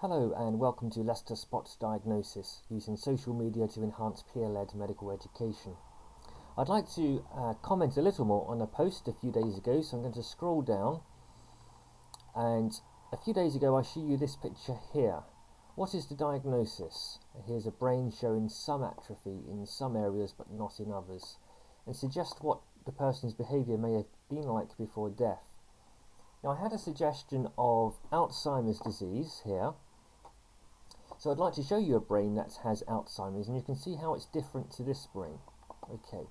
Hello and welcome to Leicester Spots Diagnosis, using social media to enhance peer-led medical education. I'd like to uh, comment a little more on a post a few days ago, so I'm going to scroll down and a few days ago I show you this picture here. What is the diagnosis? Here's a brain showing some atrophy in some areas but not in others and suggest what the person's behaviour may have been like before death. Now I had a suggestion of Alzheimer's disease here. So I'd like to show you a brain that has Alzheimer's and you can see how it's different to this brain. Okay,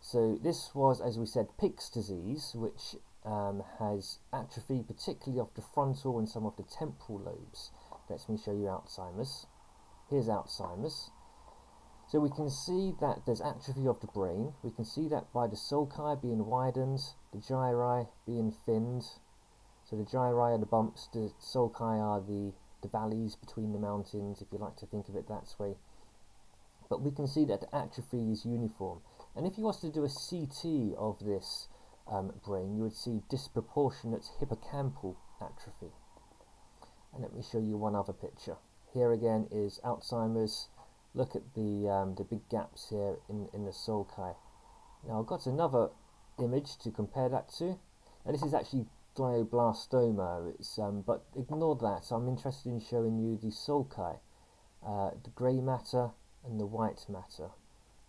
so this was, as we said, Pick's disease, which um, has atrophy particularly of the frontal and some of the temporal lobes. Let me show you Alzheimer's. Here's Alzheimer's. So we can see that there's atrophy of the brain. We can see that by the sulci being widened, the gyri being thinned. So the gyri are the bumps, the sulci are the, the valleys between the mountains, if you like to think of it that way. But we can see that atrophy is uniform. And if you was to do a CT of this um, brain, you would see disproportionate hippocampal atrophy. And let me show you one other picture. Here again is Alzheimer's look at the um, the big gaps here in, in the sulci. Now I've got another image to compare that to, and this is actually glioblastoma, it's, um, but ignore that, I'm interested in showing you the sulci, uh, the grey matter and the white matter,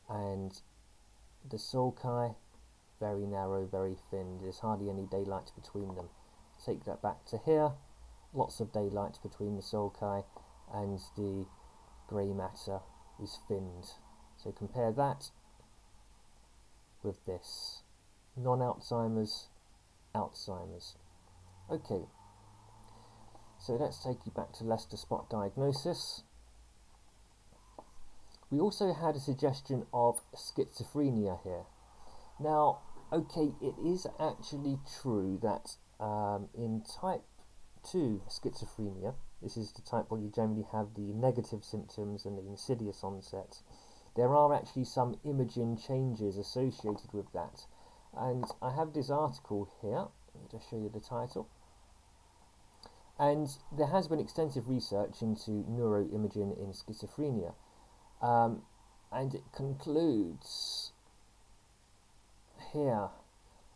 and the sulci, very narrow, very thin, there's hardly any daylight between them. Take that back to here, lots of daylight between the sulci and the grey matter is thinned. So compare that with this. Non-Alzheimer's, Alzheimer's. Okay, so let's take you back to Leicester Spot Diagnosis. We also had a suggestion of schizophrenia here. Now, okay, it is actually true that um, in type 2 schizophrenia, this is the type where you generally have the negative symptoms and the insidious onset. There are actually some imaging changes associated with that. And I have this article here, just show you the title. And there has been extensive research into neuroimaging in schizophrenia. Um, and it concludes here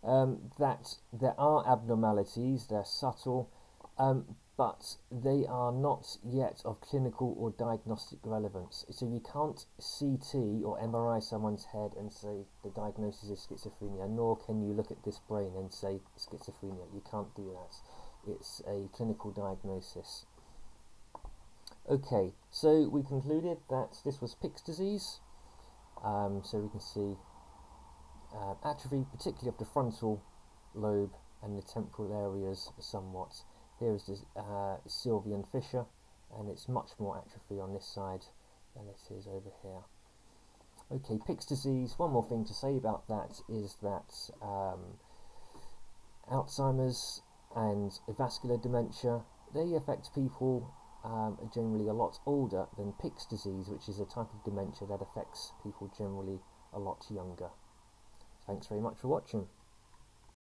um, that there are abnormalities, they're subtle, um, but they are not yet of clinical or diagnostic relevance. So you can't CT or MRI someone's head and say the diagnosis is schizophrenia, nor can you look at this brain and say schizophrenia. You can't do that. It's a clinical diagnosis. Okay, so we concluded that this was Pick's disease. Um, so we can see uh, atrophy, particularly of the frontal lobe and the temporal areas somewhat. Here is the uh, Sylvian fissure, and it's much more atrophy on this side than it is over here. Okay, Pick's disease, one more thing to say about that is that um, Alzheimer's and vascular dementia, they affect people um, generally a lot older than Pick's disease, which is a type of dementia that affects people generally a lot younger. Thanks very much for watching.